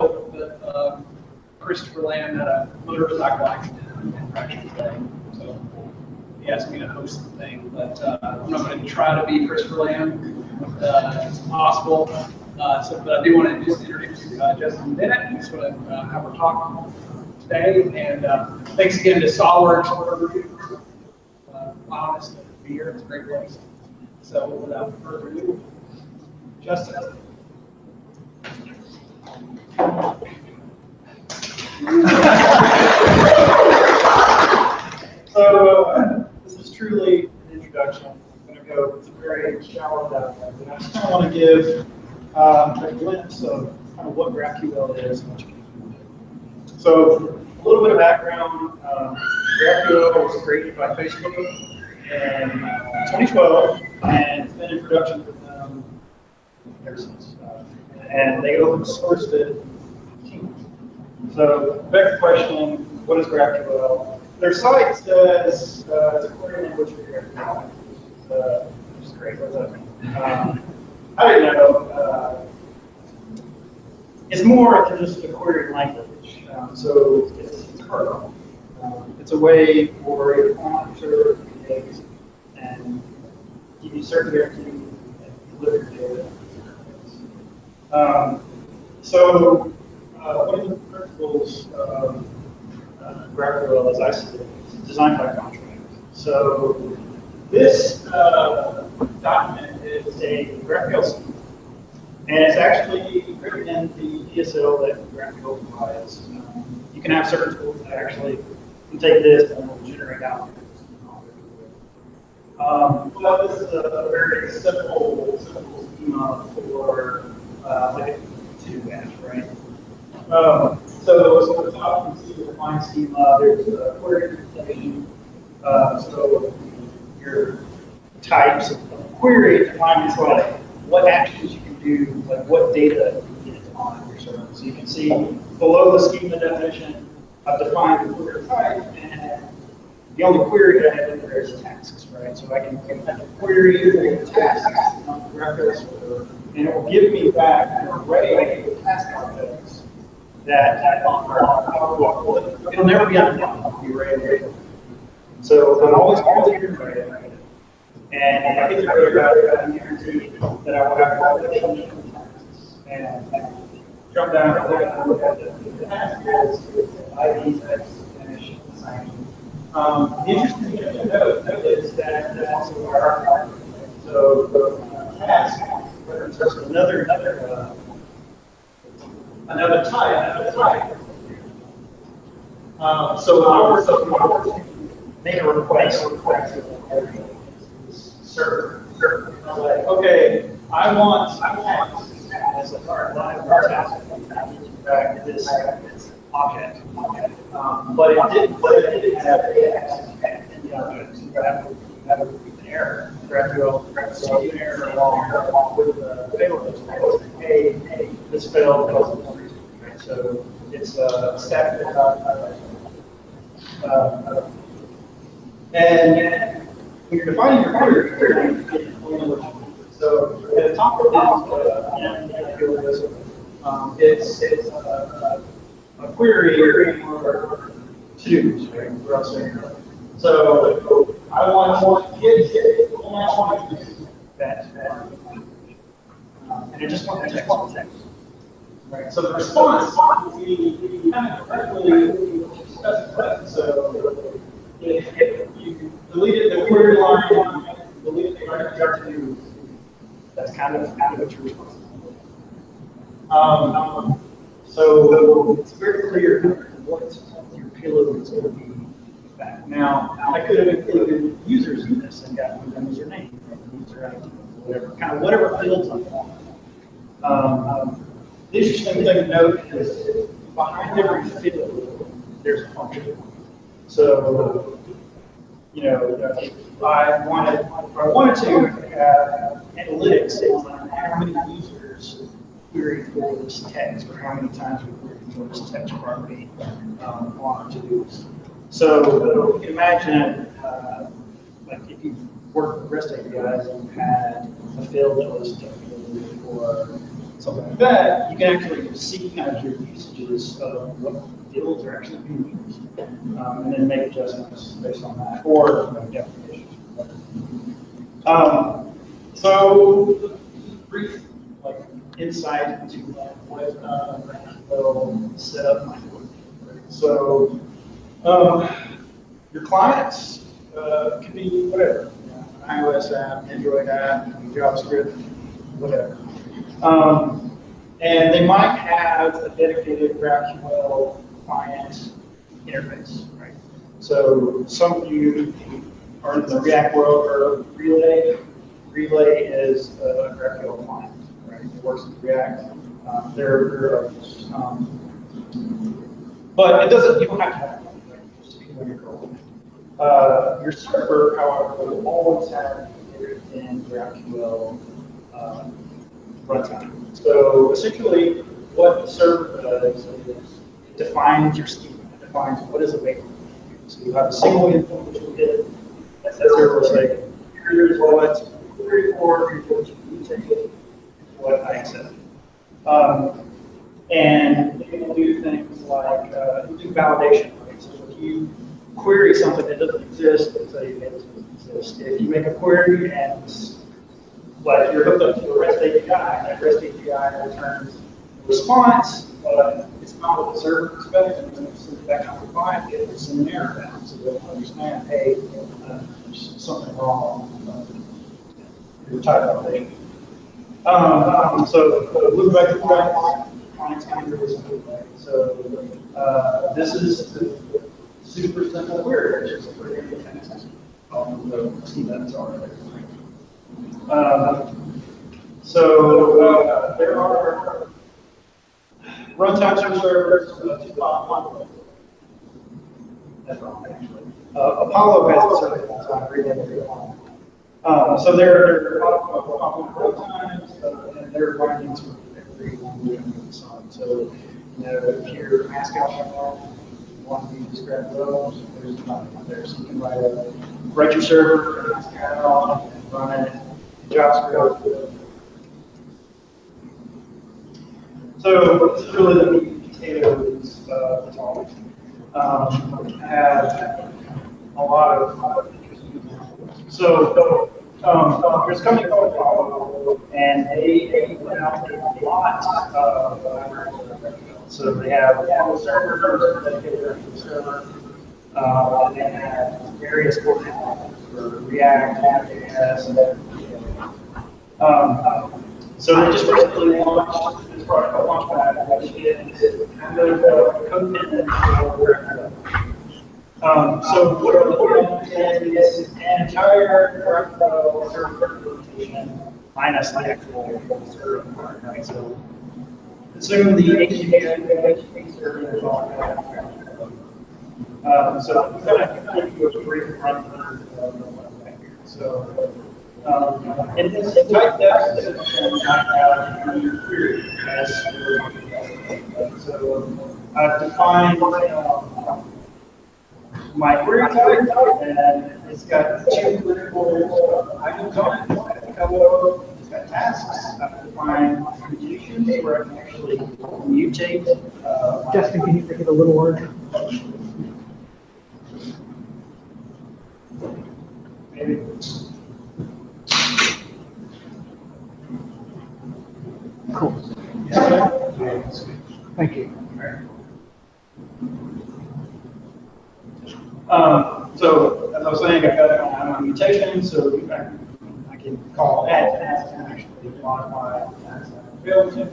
um, Christopher Lamb had a motorcycle accident in Fracture today. So he asked me to host the thing, but uh, I'm not going to try to be Christopher Lamb uh, if it's possible. Uh, so, but I do want to just introduce uh, Justin Bennett, who's going to uh, have our talk today. And uh, thanks again to Solward for uh, allowing us to be here. It's a great place. So without further ado, Justin. So uh, this is truly an introduction. I'm going to go, it's a very shallow dive, and I just kind of want to give um, a glimpse of kind of what GraphQL is and what you can do. So a little bit of background, um, GraphQL was created by Facebook in uh, 2012, and it's been in production with them ever since. Uh, and they open sourced it. So back to question, what is GraphQL? Their site says uh, it's a query language for GraphQL, uh, which is great. What's up? Um, I don't know. Uh, it's more than just a query language. Um, so it's, it's. Um, it's a way for you to monitor things and give you certain guarantee and deliver your data. Um, so uh, one of the principles of uh, GraphQL, as I see it, is designed by contract. So this uh, document is a GraphQL scheme, and it's actually written in the ESL that GraphQL provides. Um, you can have certain tools that actually can take this and will generate out. Um, but this is a very simple, simple schema for uh, like a two app, right? Um, so, at the top you can see the define schema. There's a query definition. Uh, so your types of query defines like what actions you can do, like what data you get on your server. So you can see below the schema definition, I've defined the query type, and the only query that I have in there is tasks, right? So I can I can query the tasks on GraphQL server, and it will give me back an array of task objects that are, it'll never be undefined, the array of data. So I'm always calling the array, and if I get the array back, I can guarantee that I will have all the data and jump down and look at the task is ID text finish sign. Um, the interesting thing to note, note is that there's also our so the task another another uh, another type, another type. Um, so make a request, request server, okay, I want, I want as a part of back this, object. Um, but it didn't, but it didn't have object. So you have, you error. GraphQL, so an error along with the failure. Hey, hey, this failed because of one reason. Right? So it's a static uh, uh, and when you're defining your query. So at the top of this, uh, um, it's, it's uh, a query for to-dos, right? So I want to get, get, I want to do that. that. And I just want, want text. Right. So the response, we, kind of directly specify. So if, if you deleted the query line, deleted the right to do, that's kind of, kind of what your response is. Um, so it's very clear what your payload is going to be back. Now, I could have included users in this and gotten them as your name, user ID, whatever, kind of whatever fields I want. Um, the interesting thing to note is behind every field, there's a function. So, you know, if I wanted, if I wanted to have analytics on how many users queried for this text, or how many times we queried for this text property um, on to-dos. So you can imagine, uh, like if you worked with REST APIs and you had a field that was technically for something like that, you can actually see kind of your usages of what fields are actually being used. Um, and then make adjustments based on that, or you know, definitions. Um, so, brief, like, insight into what, uh, will set up my work. So, um, your clients, uh, could be whatever, an iOS app, Android app, JavaScript, whatever. Um, and they might have a dedicated GraphQL client interface, right? So some of you are in the React world or Relay. Relay is a GraphQL client, right? It works with React. Um, there, there are. Um, but it doesn't, you don't have to have Uh, your server, however, will always have in GraphQL um, runtime. So essentially, what the server does is it defines your schema, it defines what is available. So you have a single input which will get that server will say, here's what query for, here's what you take, what I accept. Um, and it will do things like uh, do validation. Right? So if you query something that doesn't exist, it'll say it doesn't exist. If you make a query and it's like you're hooked up to a REST API, that REST API returns a response, but it's not what the server expects, and when it sends back out the client, it will send an error down, so they'll understand, hey, uh, there's something wrong with your type validation. Um, um, so, uh, moving back to the client, client's calendar is a. So, uh, this is the super simple query, which is pretty intense. Um, schema that's already there. Um, so uh, there are runtime servers. Uh, two Apollo. That's actually. Uh, Apollo has a certain runtime. Relay um, so there, there are of Apollo runtimes, uh, and they're running sort of every week under the sun. So, you know, if you're you want to describe those, there's nothing there. You can write a write server in Haskell and run it JavaScript. So this is really the meat and potatoes of the talk. Um, I have a lot of so um, there's a company called Apollo, and they, they put out a lot of so they have Apollo servers, dedicated virtual server, uh, and they have various core for React, Node.js, and um, so they just recently launched this product called Launchpad, which is kind of a code engine for um, so what we're looking at is an entire GraphQL server implementation minus the actual server part? So assume the HTTP server is on um, so I'm going to give you a brief run through. So um, in this type description, I have the query as. So I've defined um, my query type, and it's got two critical item components. It's tasks. I can define mutations where I can actually mutate. Uh, Justin, can you make it a little larger? maybe. Cool. Thank you. Um, so as I was saying, I've got I'm a mutation, so I, I can call add task and actually modify available to me.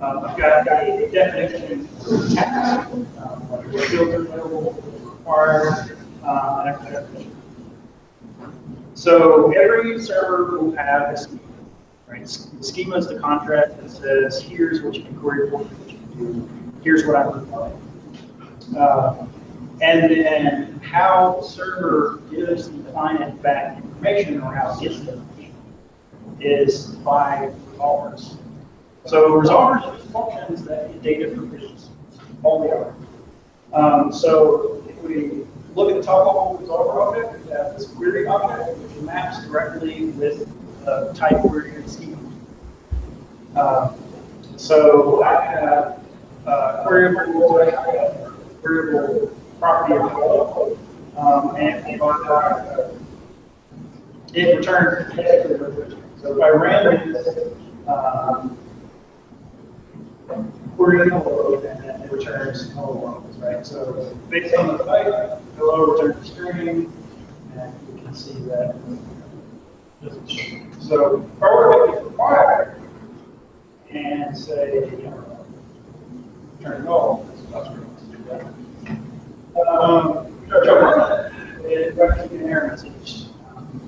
Um, I've got a definition for task, um, like required, uh, and a definition. So every server will have a schema, right? The schema is the contract that says, here's what you can query for, what you can do, here's what I would like. Uh, and then how the server gives the client back information or how it gets information is by resolvers. So resolvers are functions that data. All they are. Um, so if we look at the top level resolver object, we have this query object, which maps directly with the type query and schema. Uh, So I have, uh, variable, variable property of flow, um, and if I, it returns. So if I ran this, um, query hello, and it returns hello world, right? So based on the type, hello returns string, and you can see that. So if I were to required, and say, you know, turn it off, that's what that. Um, it, returns an error message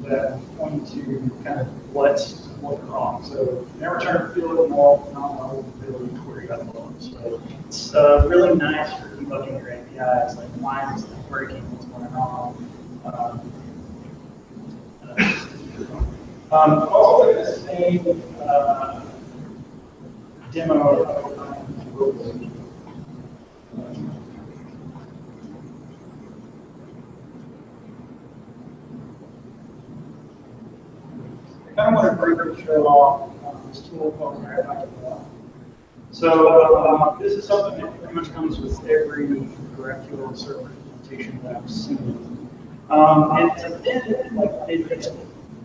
that pointing to kind of what what's wrong. So never return field null, non-null ability query upload. So it's uh, really nice for debugging your APIs, like why is it breaking, what's going on. Um, uh, um, also the same uh, demo. Show off um, tool Graphite Law. So um, this is something that pretty much comes with every GraphQL server implementation that I've seen. Um, and it's a bit like it,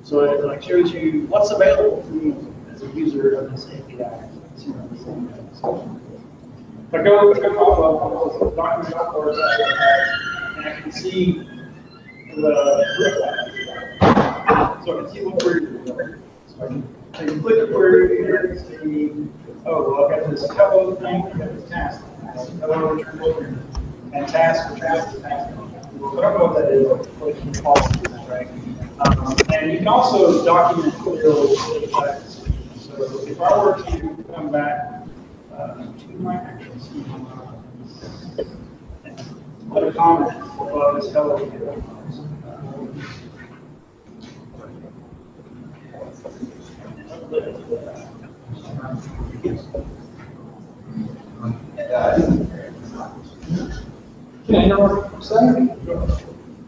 so it like shows you what's available to me as a user of this API. If I go to the document.org, and I can see the so I can see what you're doing. So can click the query here and oh, well, I've got this hello thing, I've got this task. Hello, return query. And task, return this task. So I don't know what that is, what it can possibly be, right? Um, and you can also document clearly types. So if I were to come back uh, to my action scheme, and put a comment above this hello. Can I know what I'm saying?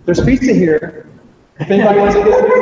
There's pizza here. If anybody wants to get pizza.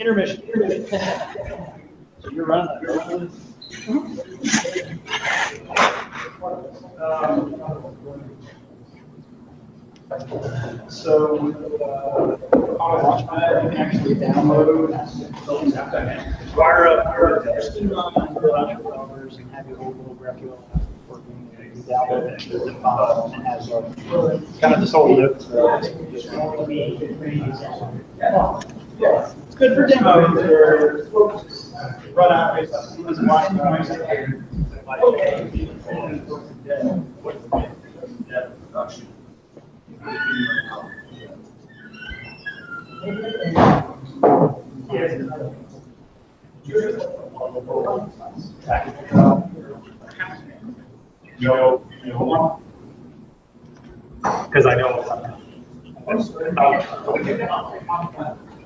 Intermission, intermission. So you're running that. Um, So, uh, on Launchpad, you can actually download, fire up your schema and your developers and have your whole little GraphQL working. You download it, the file, and it has kind of this whole look. It's good for demos or run out, noise. No, no. Because I know.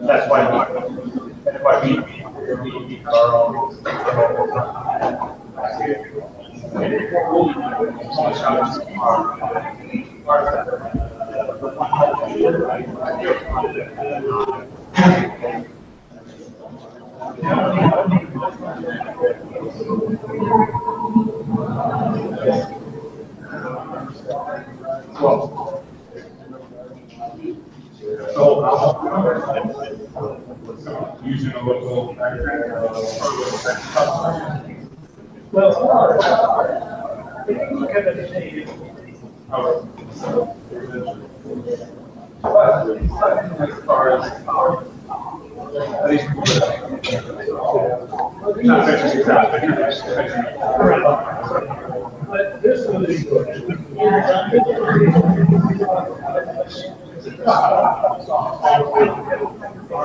That's why, we, are all. So, using a local. Well, if you look at the data, As far as. At least. Not fifty, exactly. but this one is. It's like,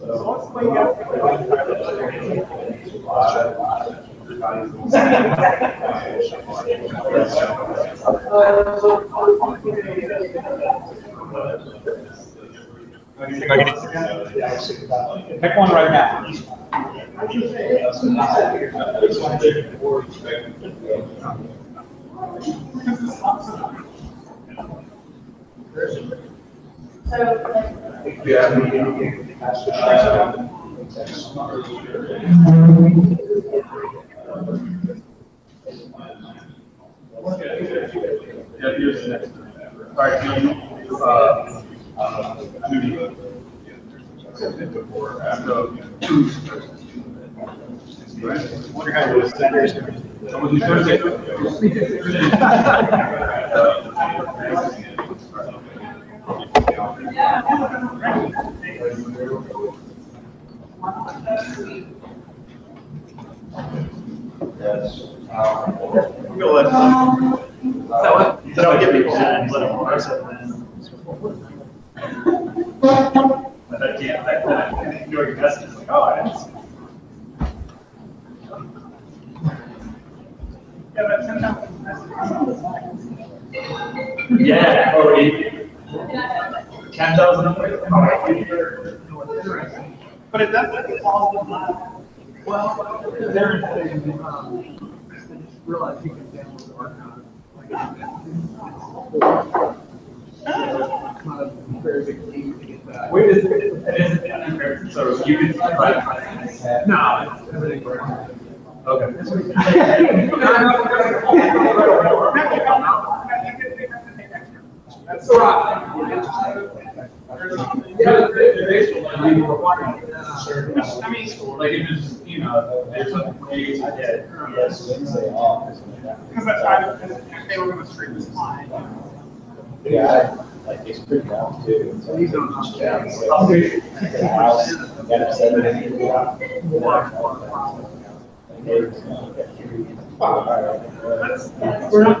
Pick one right now. Yeah, here's the next. All right, you, uh, uh, Judy. Before, after. Wonder how those centers. Someone do Thursday. Don't give people that, let them work. But I like, oh, I. Yeah, but. Ten thousand. But it doesn't fall in line. Well, they're, um, realize you can download the archive. It's not a very big deal to get that. Wait, is it, it isn't, so you can. No, it's everything. Okay. That's right. Yeah, the baseball, I mean, uh, I mean, Like if it's, you know, there's a way to get. Yes, because I, they were gonna stream this live. Yeah, like it's pretty long too. So these don't come down. The house, got it set in. We're not.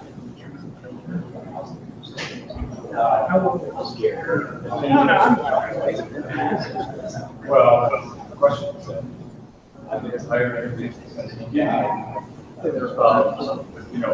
Then other. No, no, I'm. Well, the question is, uh, I think it's higher energy. Yeah. There's problems, you know,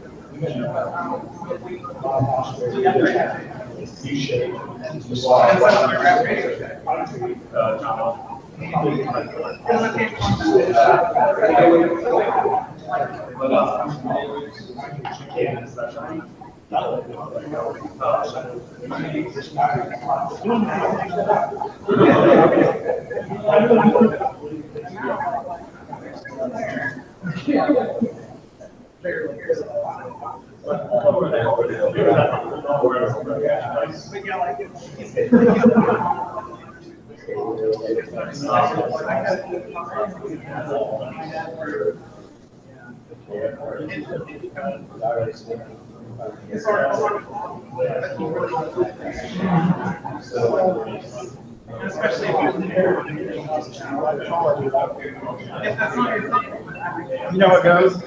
it here. Uh. But yeah, it. It's sort of- sort of- Especially if you. If that's not your thing. You know what goes?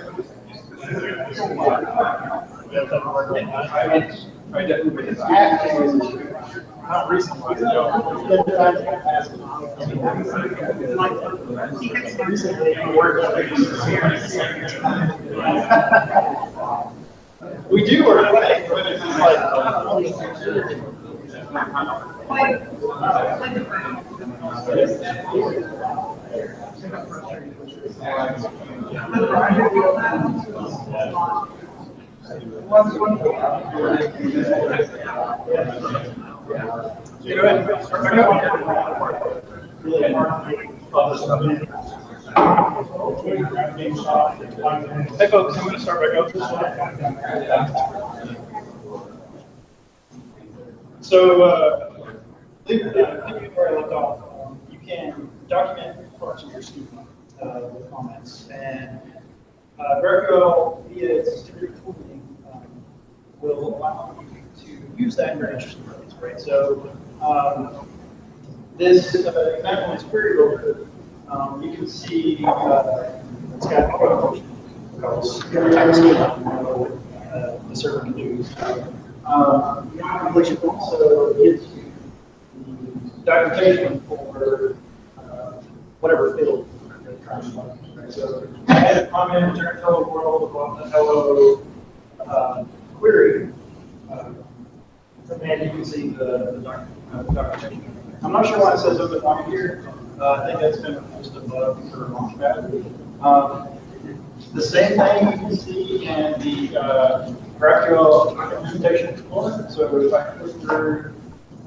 We do or like, but it's just know, it- start back up. Hey folks, I'm gonna start back up. So, uh, leave, where I left off. You can document parts of your schema, uh, with comments. And, uh, via distributed will allow you to use that in your interesting ways, right? So, um, this uh, is query builder. Um, you can see, uh, it's got every type of schema, uh, the server can use. Um, completion also gives you the documentation for, uh, whatever field you're trying to run. right? So, add a comment, return hello world, hello, uh, query. uh, and you can see the, the uh. I'm not sure why it says open document here. Uh, I think that's been just a bug for Launchpad. Um, the same thing you can see in the, uh, GraphQL documentation explorer. So if I click through,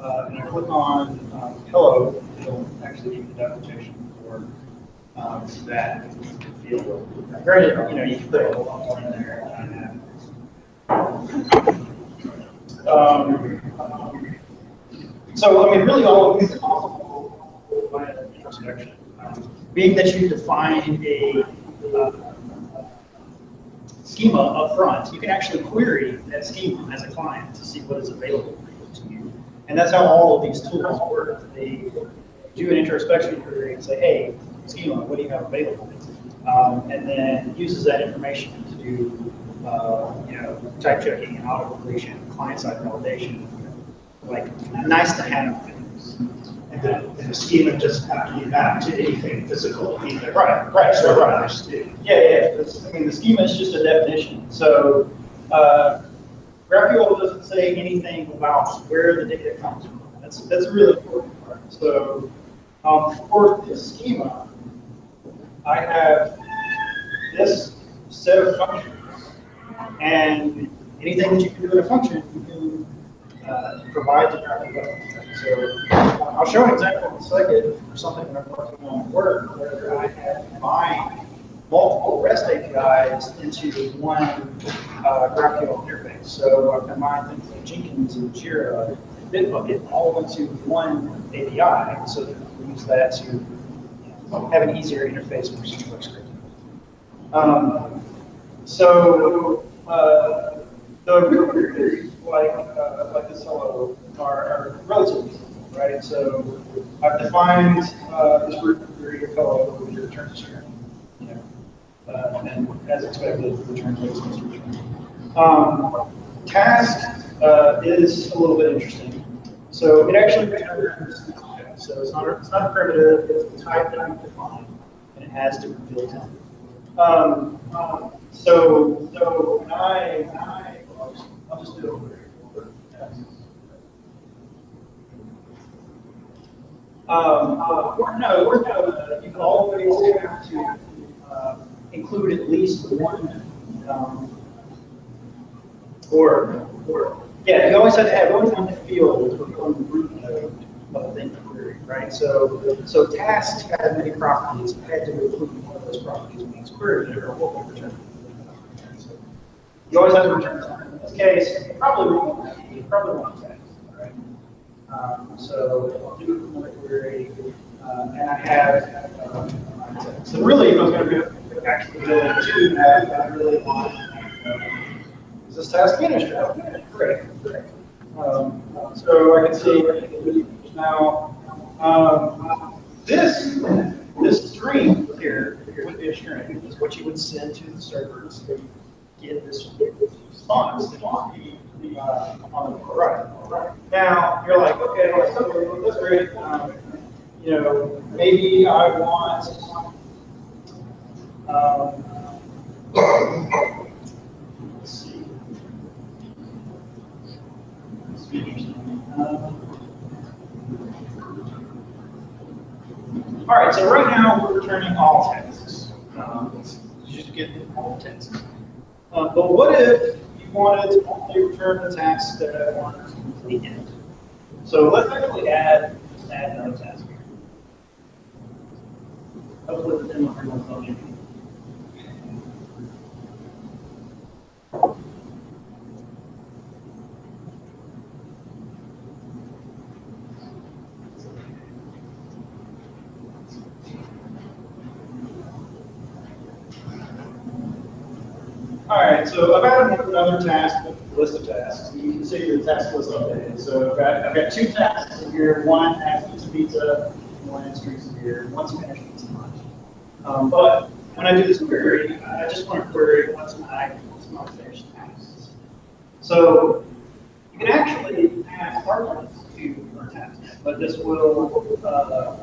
uh, and I click on, um, hello, it'll actually give the documentation for, um, that field. Granted, you know, you can put a lot more in there. Um, so, I mean, really all of these is possible by Being that you define a uh, schema up front, you can actually query that schema as a client to see what is available to you. And that's how all of these tools work. They do an introspection query and say, hey, schema, what do you have available? Um, and then uses that information to do, uh, you know, type checking and auto completion, client-side validation, like nice to have things. And the, and the schema doesn't have to be mapped to anything physical either. Right, right, So right. Yeah, yeah, it's- I mean, the schema is just a definition. So, uh, GraphQL doesn't say anything about where the data comes from. That's, that's a really important part. So, um, for this schema, I have this set of functions. And anything that you can do in a function, you can, uh, provide to GraphQL. So, I'll show an example in a second for something that I'm working on at work where I have combined multiple REST APIs into one uh, GraphQL interface. So I combine things like Jenkins and Jira and Bitbucket all into one API so that we use that to have an easier interface for SQL scripting. Um, so, uh, the real queries, like, uh, like this hello, are, are relatively simple, right? So I've defined, uh, this root query of hello, which returns a string, you know, uh, and as expected, returns a string. Um, task, uh, is a little bit interesting. So it actually returns, so it's not, it's not a primitive, it's the type that I've defined, and it has different fields in it. Um, um, so, so when I, when I, I'll just, I'll just do it over here. Um, uh, no, or no, uh, you can always have to, uh, include at least one, um, or, or, yeah, you always have to have one field on the root node of the query, right? So, so tasks have many properties, had to include one of those properties when it's queried, or what we return. You always have to return something. In this case, probably won't, you probably won't right? Um, so I'll do it from the query, uh, and I have, um, so really, if I was going to actually go into that, I really want, uh, is this task finished? Okay, Great, great. Um, so I can see now, um, this, this string here would be a string, is what you would send to the servers to get this response you be, uh, on the right. Now, you're like, okay, well, that's great. Um, you know, maybe I want, um, see. Um, All right, so right now we're returning all texts. Um, just get all texts. Uh, but what if you wanted to only return the tasks that I want to complete? So let's actually add add another task here. Hopefully the demo will you. All so I've added another task, a list of tasks. You can see your task list updated. So I've got, I've got two tasks in here. One has pizza pizza, one has drinks beer, one's Spanish pizza lunch. Um, but when I do this query, I just want to query what's my, what's my finished tasks. So you can actually add arguments to your tasks, but this will, uh,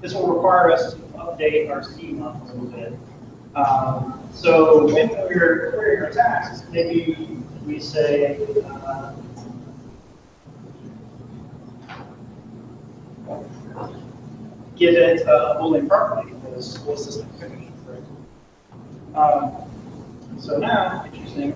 this will require us to update our schema a little bit. Um, so when we're querying our tasks, maybe we say, uh, give it a Boolean property because school system finished, right? Um, so now, interesting.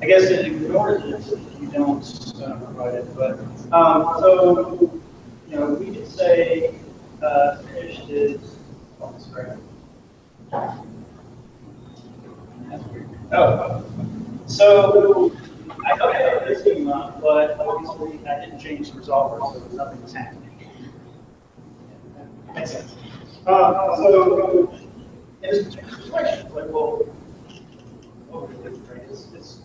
I guess it ignores it if you don't uh, provide it, but um, so you know we could say uh, finished is. Oh, so I updated this schema, but obviously I didn't change the resolver, so nothing was happening. Makes sense. Uh, so in this particular situation, like, well, what right? It's, it's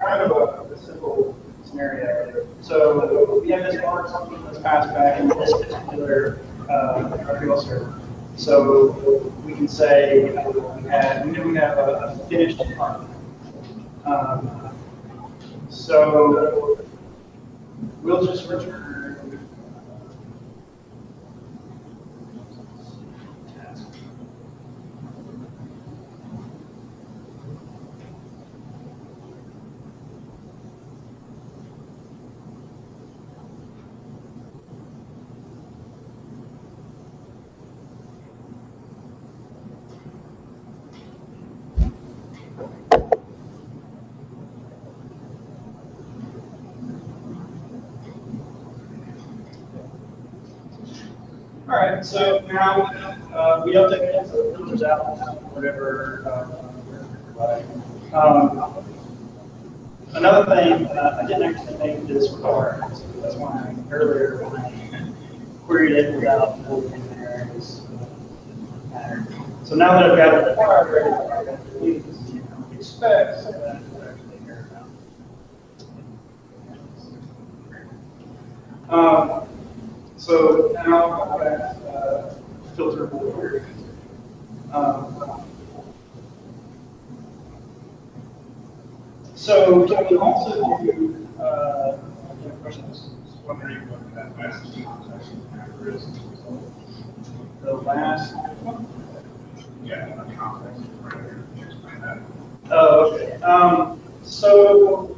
kind of a, a simple scenario. So we have this mark, something that's passed back in this particular uh, RPL server. So we can say we have, we have a, a finished part. Um, so we'll just return. task. All right, so uh, we so it filters out whatever uh. Um, another thing, uh, I didn't actually make this requirement. that's why earlier when I queried it without in there, uh, matter. So now that I've got it required, ready, I've got to delete this, you know, expect, so that I. Um, so now got, uh, filterable queries. Um, So can we also do, uh, questions? Wondering what that last actually is. The last, Yeah, the context, right there, explain that. oh, okay. Um, so,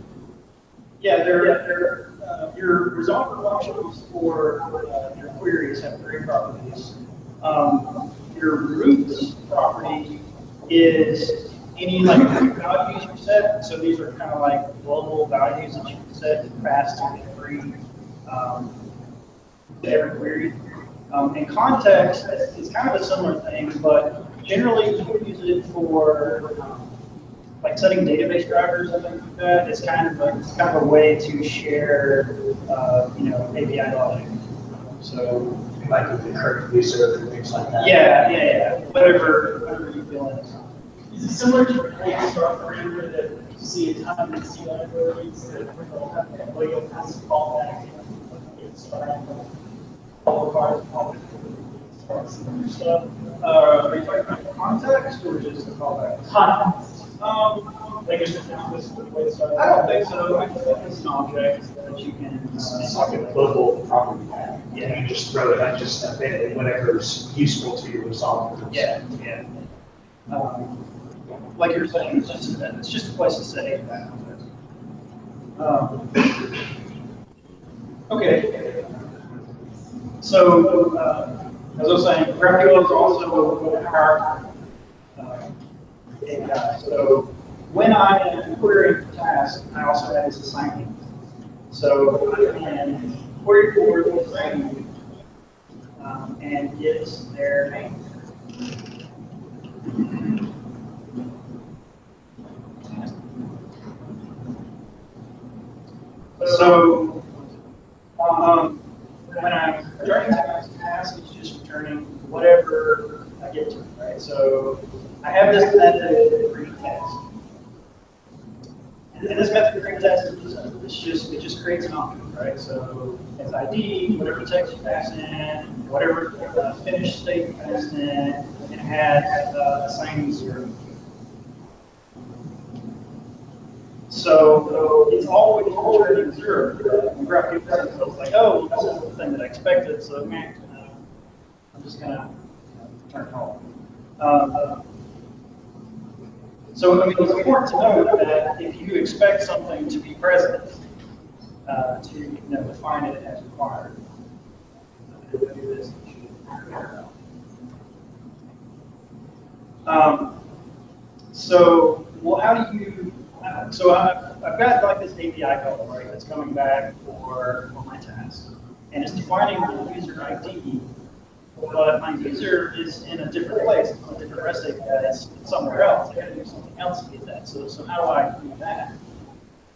yeah, there, there, uh, your resolver functions for, uh, your queries have three properties. Um, your roots property is any like root values you set, so these are kind of like global values that you can set to pass to every, um, every query. Um, and context is kind of a similar thing, but generally people use it for, um, like setting database drivers and things like that. It's kind of a, it's kind of a way to share, uh, you know, API logic. So, Like with the current user and things like that. yeah, yeah, yeah, whatever, whatever you feel is. Is it similar to a start parameter that you see a ton of C libraries that will have that way you'll pass a callback? It's starting from all the cars, all the stuff. Uh, are you talking about context or just the callback? Context. Um, Like, is this is the started? I don't think so. I think it's an object that you can. uh, It's like a global property. Yeah, you just throw it, I just, step uh, whatever's useful to your resolver. Yeah, yeah. Um, Like you're saying, it's just, it's just a place to say that. Um, Okay. So, uh, as I was saying, GraphQL is also a power uh, API. So when I am querying a task, I also have this assignment. So I can query for the assignment um, and get their name. So, um, when I'm returning task, task is just returning whatever I get to, right? So I have this method create task. And this method task is just, it's just, it just creates an object, right? So it's ID, whatever text you pass in, whatever uh, finished state you pass in, it has uh, assigning zero. So it's always returning zero. GraphQL so it's like, oh, this is the thing that I expected, so man, uh, I'm just gonna know, return home. Um, so I mean, it's important to note that if you expect something to be present, uh, to you know, define it as required. Um, so, well, how do you uh, so I've, I've got like this API call, right, that's coming back for, for my task. And it's defining the user ID, but my user is in a different place, on a different REST API, somewhere else. I gotta do something else to get that. So, so how do I do that?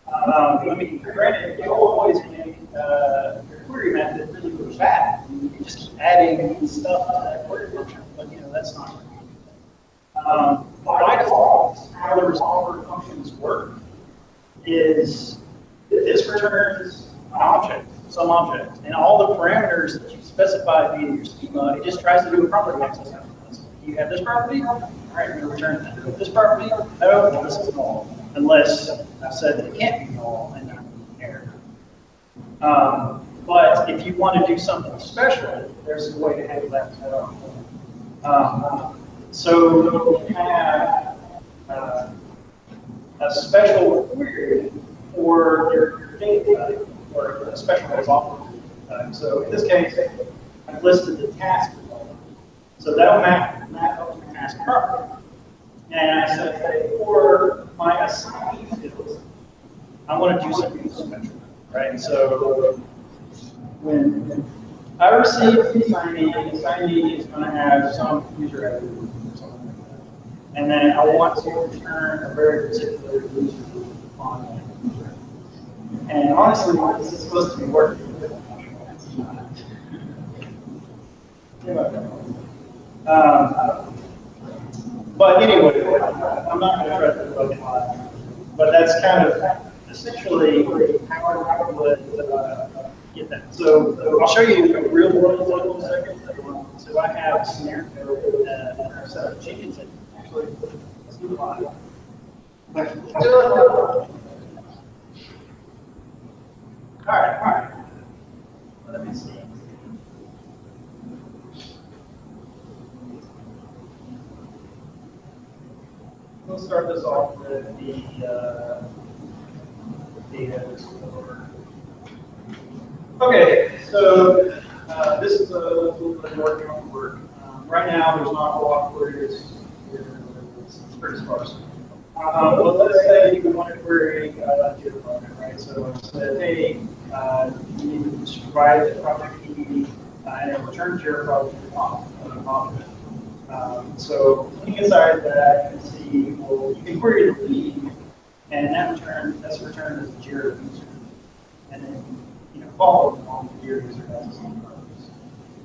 Um, I mean, granted, you always make, uh, your query method really, really fast. You can just keep adding stuff to that query function, but you know, that's not. Um, by default, how the resolver functions work is this returns an object, some object, and all the parameters that you specify via your schema, it just tries to do a property access. You have this property, all right, to return that. This property, oh, this is null, unless I've said that it can't be null and not error. Um, but if you want to do something special, there's a way to handle that as well. Um, so you have uh, a special query for your, data or a special resolver. Uh, so in this case, I've listed the task. So that'll map, map up the task property. And I said, hey, for my assignee fields, I want to do something special, right? So when I receive the assignee, assignee is going to have some user ID or something like that. And then I want to return a very particular user on that user. And honestly, this is supposed to be working. Um, but anyway, I'm not try to go on, but that's kind of essentially how I would, uh, get that. So I'll show you a real world example in a second. So I have a scenario, uh, set of chickens that actually, the. All right, all right. Let me see. We'll start this off with the, uh, data explorer. Okay, so, uh, this is a little bit more current work. Um, Right now, there's not a lot of queries, it's pretty sparse. Um, but let's say you want to query, uh, your project, right? So it hey, uh, you need to provide the project key, uh, and it returns your project off. Um, so looking inside that, you can see, well, you can query the lead, and that return, that's returned as a Jira user. And then, you know, follow along the Jira user has its own purpose.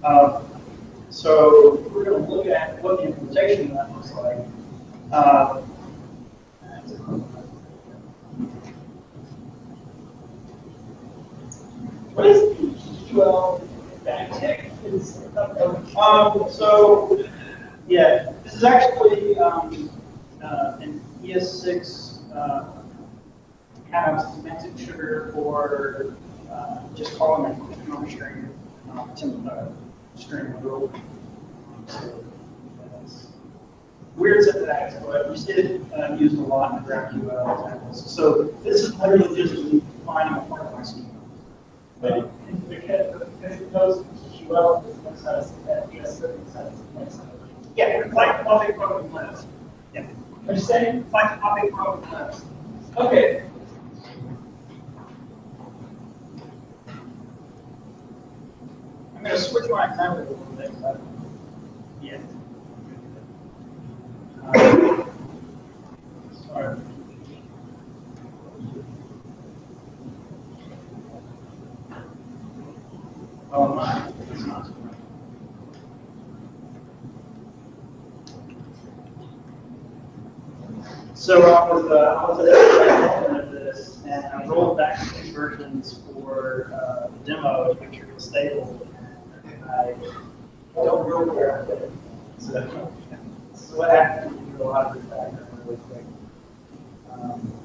Um, so we're going to look at what the implementation of that looks like. Uh, What is the GQL backtick? Is, Um, so, yeah, this is actually, um, uh, an ES6, uh, kind of semantic sugar for, uh, just calling a quick string, um, string rule. So, Weird syntax, but we did, uh, use a lot in GraphQL examples. So this is literally just defining a part of my schema. but it GQL, it makes sense, that ES makes sense, it makes sense. Yeah, like public program class. Yeah. Saying? Like public program class. Okay. I'm gonna switch my camera a little bit, but, yeah. Uh, Sorry. Oh, my, So I was, uh, I was at of this, and I rolled back the conversions for, uh, the demo it was stable. And I don't really care. about So, so what happened, you do a lot of this back really quick. Um,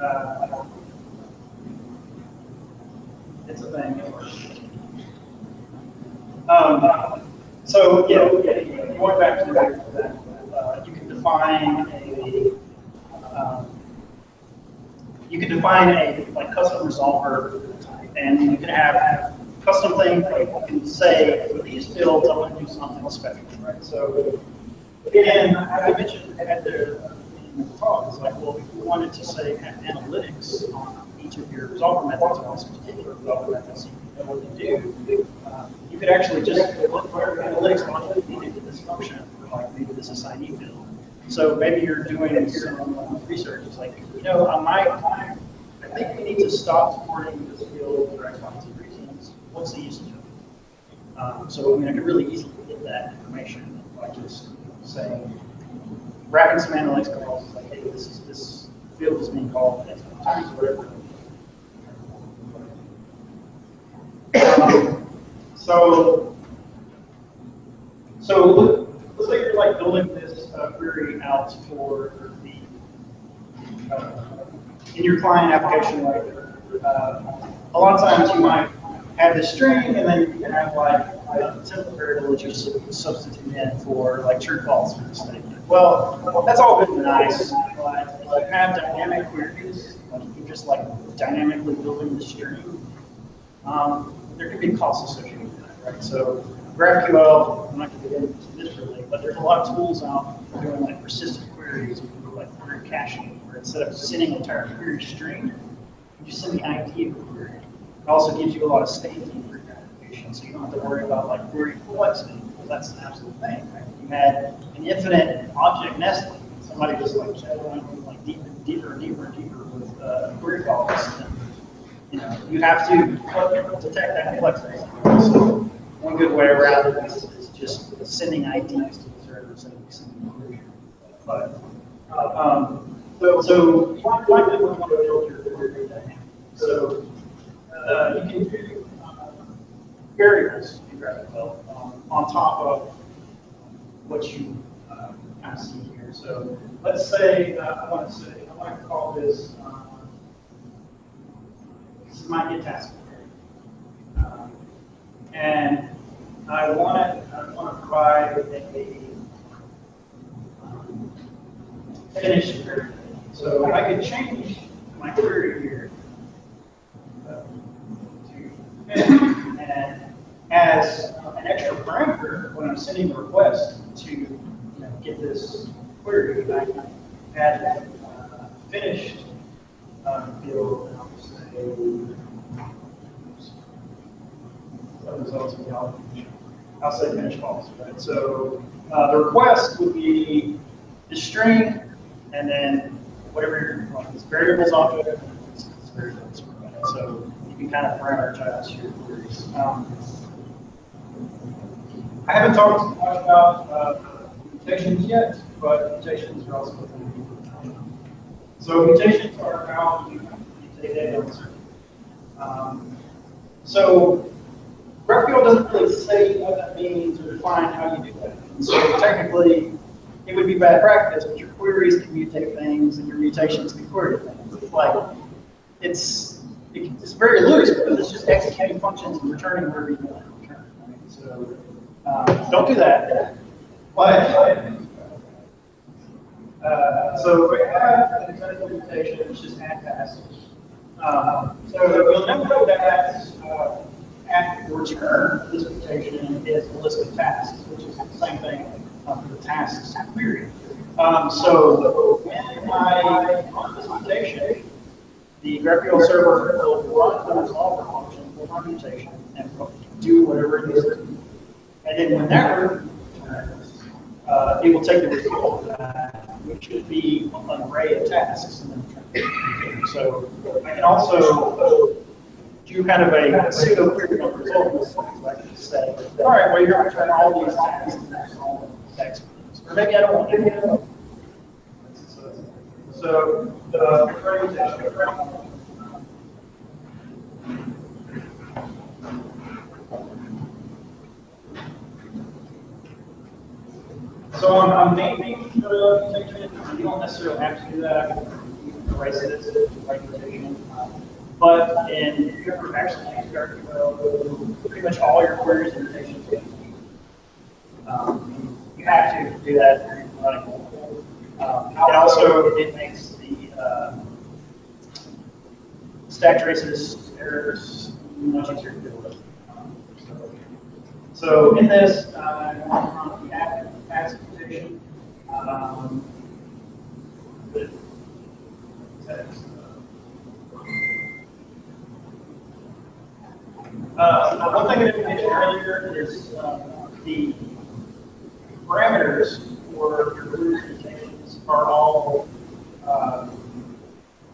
Uh, It's a thing. it works. Um, so, yeah, yeah, going back to that, uh, you can define a, um, you can define a, like, custom resolver, and you can have custom things, like, you can say, for these fields, I want to do something special, right? So, again, I mentioned at the, talk, it's like, well, if you wanted to say have analytics on each of your resolver methods, on this particular resolver methods, you know what to do, uh, you could actually just look for analytics module needed to this function, like maybe this assignee field. So maybe you're doing some research, it's like, you know, on my I think we need to stop supporting this field for X, Y, Z reasons. What's the usage of it? Um, so, I mean, I could really easily get that information by just saying, wrapping some analytics calls, like, hey, this is, this field is being called X times, whatever. Um, So, so let- let's say you're like building this uh, query out for the, uh, in your client application, like, uh, a lot of times you might have this string and then you can have like a simple variable that you sub- substitute in for like true false for statement. Well, that's all good and nice, but you have dynamic queries, like you're just like dynamically building the string, um, there could be costs associated with that, right? So GraphQL, I'm not going to get into this really, but there's a lot of tools out for doing like persistent queries, like query caching, instead of sending an entire query string, you just send the ID of the query. It also gives you a lot of staging for your application, so you don't have to worry about like query complexity, because that's an absolute thing, right? You had an infinite object nesting, somebody just like kept going like deeper, and deeper, and deeper, and deeper with uh, query calls. and, You know, you have to detect that complexity. So one good way around it is, is just sending IDs to the servers and sending query. But, uh, um, so, so might likely want to build your dynamic. So, uh, you can do uh, variables in GraphQL um, on top of what you uh, kind of see here. So let's say, uh, I want to say, I want to call this, um, this is my get task. Um, And I want to, I want to provide a um, finish query. So I could change my query here uh, to. And as an extra parameter, when I'm sending a request to you know, get this query, I add uh, finished um, field, and I'll say, results in the. I'll say finish false, right? So uh, the request would be the string, and then whatever, it's variables it's variables. So you can kind of parameterize your queries. Um, I haven't talked much about uh, mutations yet, but mutations are also within the So mutations are how you mutate data. Um, so GraphQL doesn't really say what that means or define how you do that. And so technically, it would be bad practice, but your queries can mutate things and your mutations can query things. It's like, it's, it's very loose because it's just executing functions and returning wherever you want to return. So, um, don't do that. But, uh, so we have an example mutation, which is add passage. Um, so you'll know that uh, at return, this mutation is a list of tasks, which is the same thing uh, for the tasks query. Um, so when I run this mutation, the GraphQL server will run the resolver function, will run mutation, and do whatever it needs to do. And then when that returns, uh, it will take the result of that, which should be an array of tasks. So I can also do kind of a pseudo query results. I can say, all right, well, you're going to return all these tasks Or maybe I don't want to. So the. So I'm, I'm naming uh, the mutation. You don't necessarily have to do that. You can erase it as a right. But in, if you ever actually GraphQL, pretty much all your queries and get um, You have to do that if you're running multiple. Um, and also, it makes the uh, stack traces errors much easier to deal with. So- in this, uh, on the add task mutation, um, the text, Uh, one thing I didn't mention earlier is um, the parameters for your query mutations are all, uh,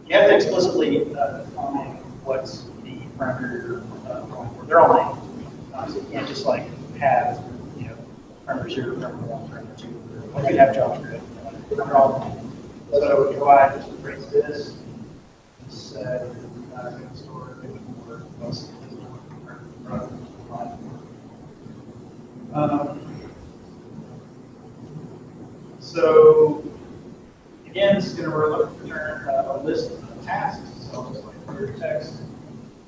you have to explicitly uh, define what's the parameter uh, going for. They're all named. Uh, so you can't just like have, you know, parameter zero, parameter one, parameter two, or you have JavaScript. They're all named. So if I just erase this, say, uh, store, or most um, so, again, is going to return a list of tasks, so just like query text.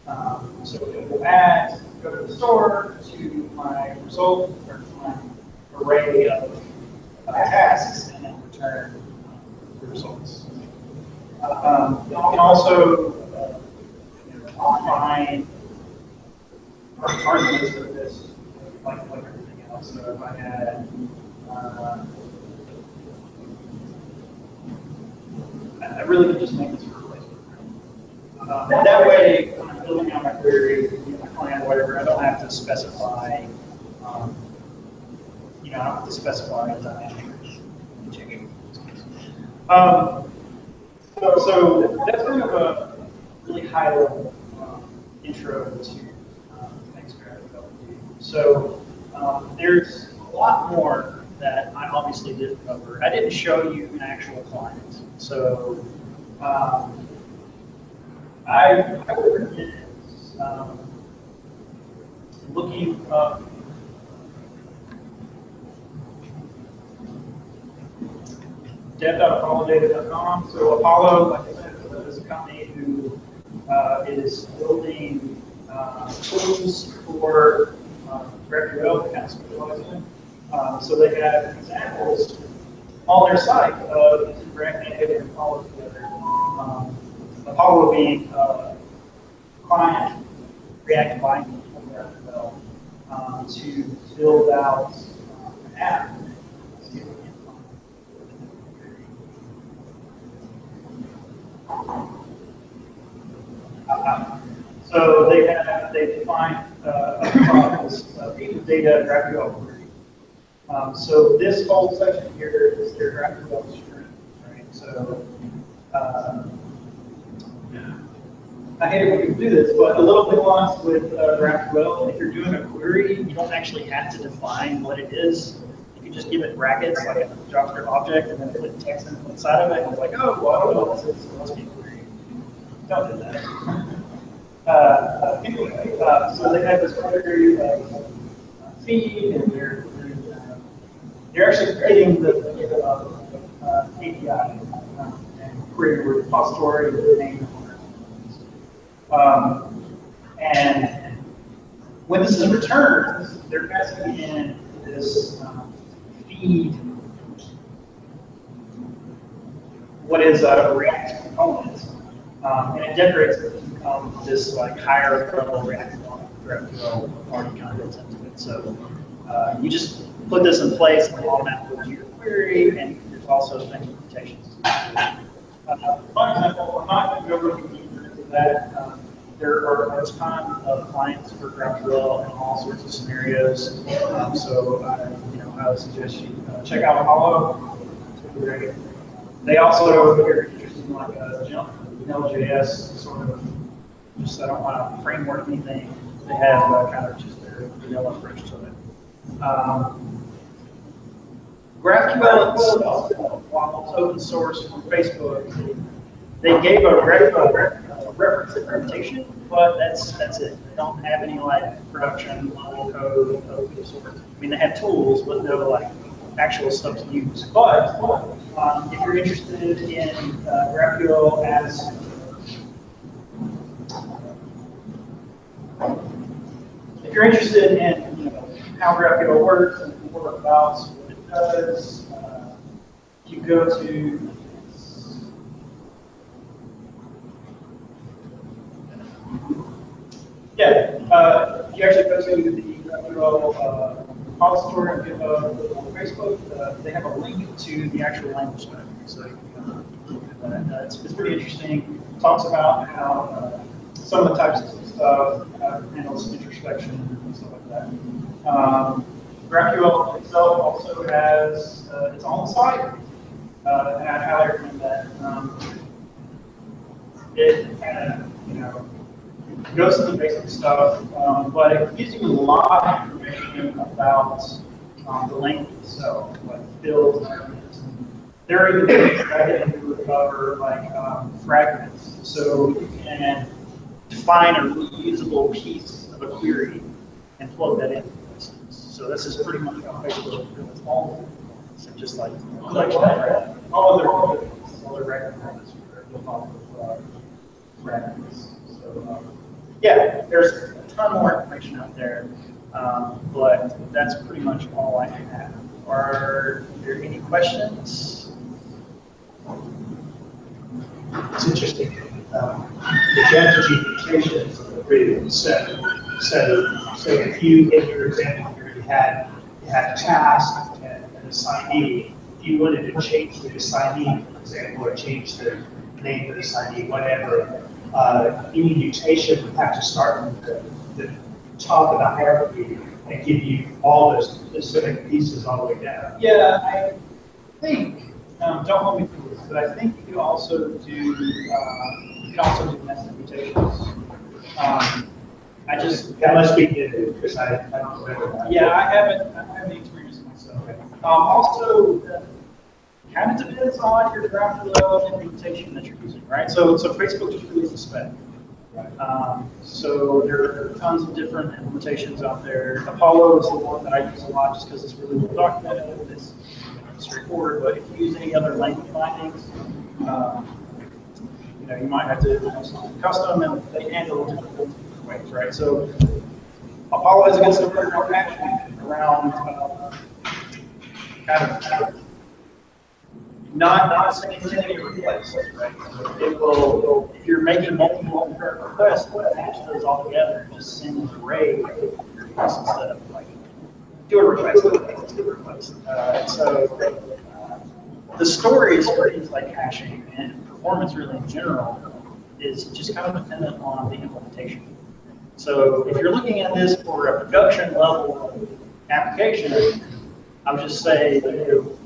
Um, so it will add, go to the store to my result, or to my array of uh, tasks, and then return the results. Um, you can also uh, you know, find arguments with this, like, like everything else. So if I had, uh, I really could just make this a replacement. Um, that way, when I'm building out my query, my plan, whatever, I don't have to specify, um, you know, I don't have to specify the. Um, so, so that's kind of a really high level, um, intro to, um, GraphQL can. So, um, there's a lot more that I obviously didn't cover. I didn't show you an actual client, so, um, I, I would recommend, um, looking up dev.apollodata.com. So Apollo, like I said, is a company who uh, is building uh, tools for um, GraphQL kind of specialize in. Um, so they have examples on their site of using GraphQL and Apollo together. Um, Apollo being uh, client React binding GraphQL um, to build out um, an app. Uh, So they have, they define uh, uh, data GraphQL query. Um, so this whole section here is their GraphQL? So, um, I hate it when you do this, but a little nuance with uh, GraphQL, if you're doing a query, you don't actually have to define what it is. You can just give it brackets, like a JavaScript object, and then put text inside of it, and it's like, oh, well, I don't know what this is, it must be a query. Don't do that. Uh, anyway, uh, so they have this query uh, feed, and they're, they're, uh, they're actually creating the, the uh, API um, and creating a repository with the name. Um, and when this is returned, they're passing in this um, feed, what is a React component, um, and it decorates it to this like higher level React party content into it. So uh, you just put this in place and it automatically do your query, and there's also things limitations. Uh, one example, I'm not going to go really deeper into that. Um, there are a ton of clients for GraphQL in all sorts of scenarios. Um, so, uh, you know, I would suggest you uh, check out Apollo. They also, you're interested in like a jump, Node.js sort of, just I don't want to framework anything. They have uh, kind of just their vanilla approach to it. Um, GraphQL itself, while it's open source from Facebook, they gave a GraphQL reference implementation, but that's that's it. They don't have any like production level code open source. I mean, they have tools, but no like actual stuff to use. But um, if you're interested in uh, GraphQL as if you're interested in you know, how GraphQL works and about what it does, uh, you go to yeah, uh, you actually go to the GraphQL uh, repository on GitHub on Facebook. Uh, they have a link to the actual language spec, so. Uh, it's, it's pretty interesting. It talks about how uh, some of the types of stuff uh, handles introspection and stuff like that. Um, GraphQL itself also has uh, its own site, uh, and I highly recommend that. Um, it kind of, you know, goes through the basic stuff, um, but it gives you a lot of information about um, the language itself, like builds and. There are even things that I didn't really cover, like um, fragments. So you can define a reusable piece of a query and plug that in. So this is pretty much how Facebook does all of it. So just like of all other all their record components are built off of uh, fragments. So um, yeah, there's a ton more information out there, um, but that's pretty much all I have. Are there any questions? It's interesting. Um, The ChatGPT is a pretty set, set of, so if you, in your example had, you had a task and an assignee, if you wanted to change the assignee, for example, or change the name of the assignee, whatever, uh, any mutation would have to start from the, the top of the hierarchy and give you all those specific pieces all the way down. Yeah, I think, um, don't hold me to this, but I think you also do, uh, you also do nested mutations. Um, I just, That must be new, because I, I don't remember that. yeah, I haven't, I haven't experienced it myself. Um, also, kind of depends on your GraphQL implementation that you're using, right? So, so Facebook just released a spec. Um, so there are tons of different implementations out there. Apollo is the one that I use a lot just because it's really well documented. It's straightforward, but if you use any other language bindings, um, you know, you might have to do something custom and they handle different ways, right? So Apollo has a good story around action, around, uh, kind of, not, not anything in replace, right? It will, if you're making multiple concurrent requests, match those all together, and just send an array requests instead of like, do a request, do a request, do a request. Uh, so, uh, the stories for things like caching and performance really in general is just kind of dependent on the implementation. So if you're looking at this for a production level application, I would just say, you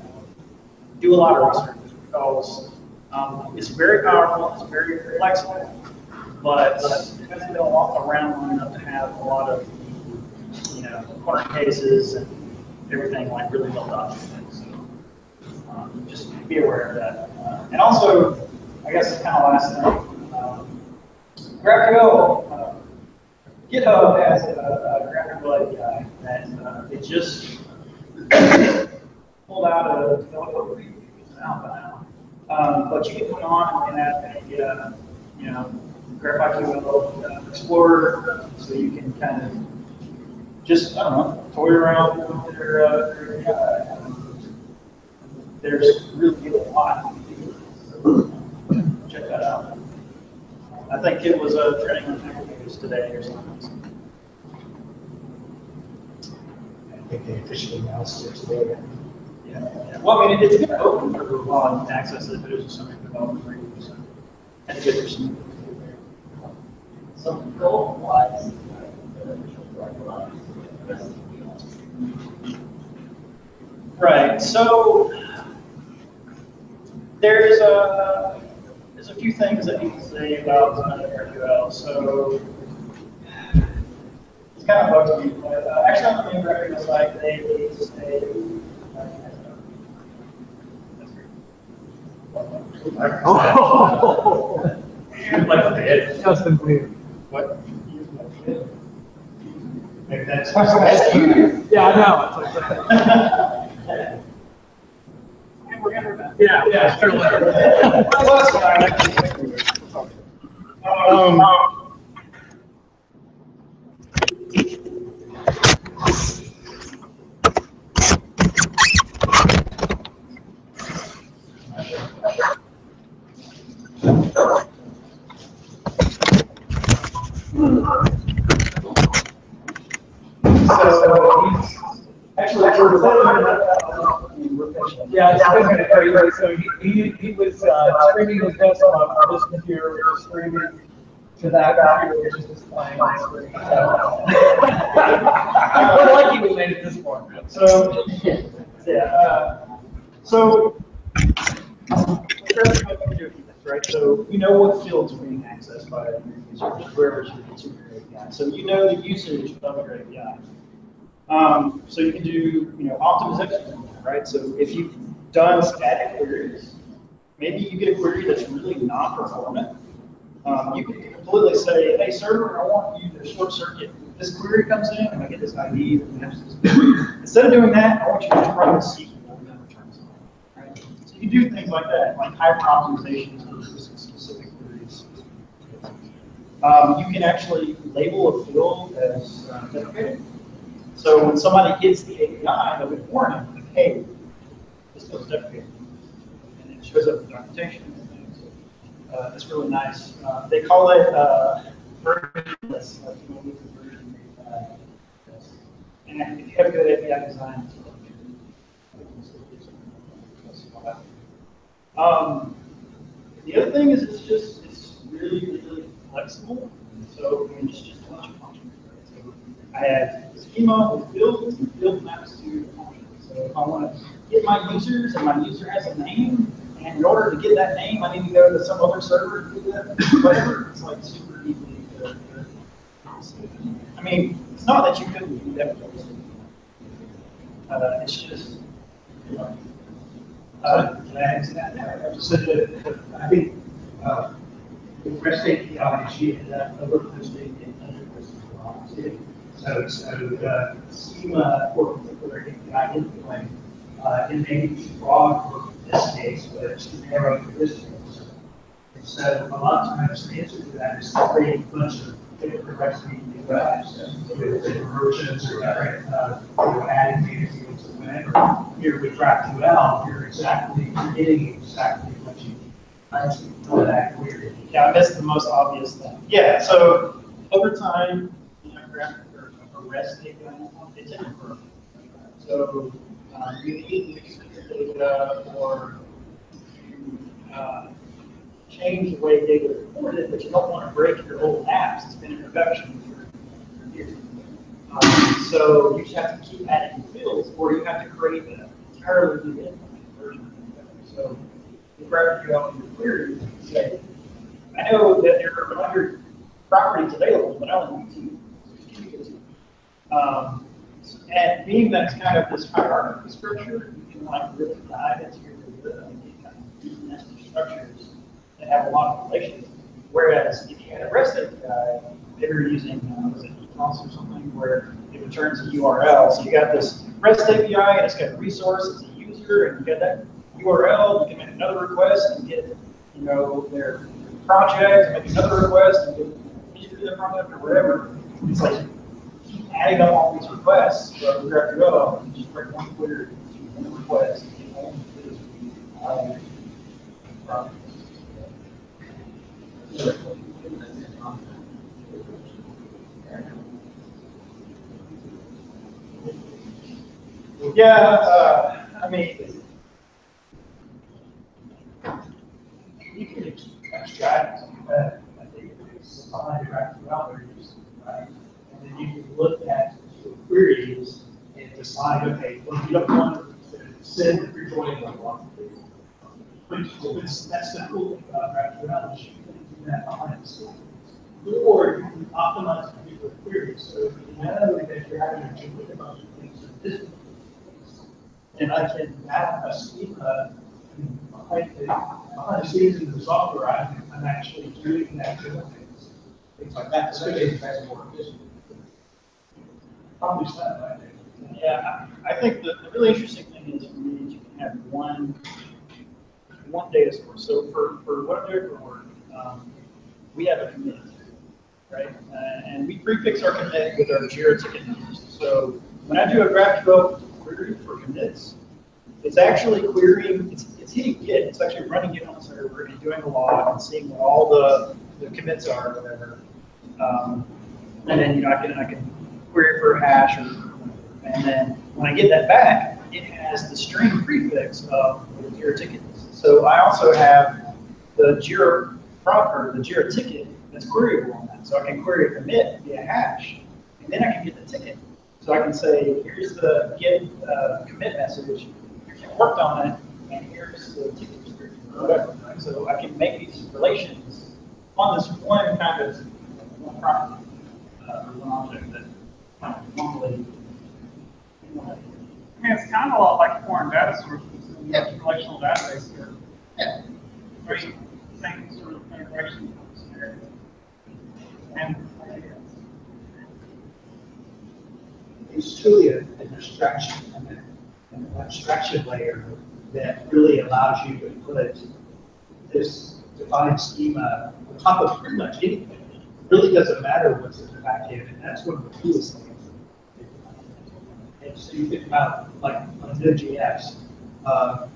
do a lot of research because um, it's very powerful, it's very flexible, but because they don't walk around long enough to have a lot of, you know, corner cases and everything like really well documented. So um, just be aware of that. Uh, and also, I guess kind of last thing, um, GraphQL, uh, GitHub has a, a GraphQL API that uh, it just pulled out of developer preview, it's an alpha now. Um, but you can put on and add a, uh, you know, GraphQL uh, Explorer, so you can kind of just, I don't know, toy around with their, uh, their API. There's really a lot. Check that out. I think it was a training on Hacker News today or something. I think they officially announced it today. Yeah, yeah. Well, I mean, it's been open for a while, you can access it, but it was just something developed for you, so. Had to get there some. So goal wise. Right, so there's a, there's a few things that you can say about uh, GraphQL, so it's kind of bugs me, but uh, actually on the main GraphQL site, they released a. Oh. Like the edge. Justin, please. What? Maybe that's. That's you. Yeah, I know. It's like- And we're gonna. Yeah, yeah, sure. Well, that's. Um, so he's actually, Yeah, it's been crazy. So he, he, he was, uh, streaming his desktop on this computer, streaming to that computer, which is displaying on screen. So- We're lucky we made it this far. So, yeah, uh, so, right, so you know what fields are being accessed by your users, whoever's your consumer API. So you know the usage of your API. Um, so you can do, you know, optimization, right? So if you've done static queries, maybe you get a query that's really not performant. Um, you can completely say, hey, server, I want you to short circuit. This query comes in, and I get this ID, and it has this Instead of doing that, I want you to just run the SQL that returns it. Right? So you can do things like that, like hyper optimizations for specific queries. Um, you can actually label a field as uh, deprecated. So when somebody hits the API, they'll be warned, like, hey, this field's deprecated. And it shows up in the documentation. Uh, it's really nice. Uh, they call it uh, versionless, like you know, version uh. And if you have good API design, it's really. Um, the other thing is it's just, it's really, really flexible, so I mean, it's just a bunch of functions. right? So I have schema with build, and build maps to functions. So if I want to get my users, and my user has a name, and in order to get that name, I need to go to some other server to do that, whatever, it's like super easy to. to- I mean, it's not that you couldn't do that. Uh, it's just, you know, Uh, can I to that? So the, I think, uh, the REST API, she had that over posting in as well, too. So, so, uh, schema for particular API endpoint, uh, it may be broad this case, but it's narrow case. And so a lot of times the answer to that is to create a bunch of different APIs, with different versions or different, uh, adding fields or whatever. Here with GraphQL, you're exactly, you're getting exactly what you need. That. Yeah, I missed the most obvious thing. Yeah, so over time, you know, graph or REST API, it's imperfect. So, uh, you need to data or you, uh, change the way data is reported, but you don't want to break your old apps. It's been in production for years. Um, So you just have to keep adding fields, or you have to create an entirely new version of. So you GraphQL in your queries, you say, I know that there are a hundred properties available, but I only need two. Um, and being that it's kind of this hierarchical structure, can like really dive into your data and get kind of deep nested structures that have a lot of relations. Whereas if you had a REST API, they were using, uh, was it HATEOAS or something, where it returns a URL. So you got this REST API and it's got a resource, it's a user, and you got that URL, you can make another request and get, you know, their project, make another request and get of their project or whatever. It's like adding up all these requests, so we have to go, and just break one query, request. Yeah, uh, I mean, You can extract, uh, I think it's queries, right? And then you can look at your queries and decide, okay, well, you don't want to send if you're one block. Which, which, that's the cool thing about GraphQL, is you can do that behind the scenes. Or you can optimize particular queries, so if you know that you're having to bunch of things in this and I can have a schema uh, behind the, behind the scenes in the software, I'm, I'm actually doing that doing things, things like that, so that's more efficient. Probably stuff like that. Yeah, I think the, the really interesting thing is you can have one, one data source. So for, for what I'm doing for work, um, we have a commit, right? Uh, and we prefix our commit with our Jira ticket numbers. So when I do a GraphQL query for commits, it's actually querying, it's, it's hitting Git, it's actually running Git on the server and doing a log and seeing what all the, the commits are or whatever. Um, and then, you know, I can, I can query for a hash or, and then when I get that back, it has the string prefix of the Jira ticket. So I also have the Jira proper, the Jira ticket that's queryable on that. So I can query a commit via hash, and then I can get the ticket. So I can say, here's the get uh, commit message, here's worked on it, and here's the ticket description or whatever. Right? So I can make these relations on this one kind of one property uh, one object that normally. I mean, it's kind of a lot like foreign data sources and Yeah. relational database here. Yeah. Three same sort of integration. And It's truly a- an abstraction, an an abstraction layer that really allows you to put this defined schema on top of pretty much anything. It Really doesn't matter what's in the back end, and that's one of the coolest things. So you think about like on Node.js, uh,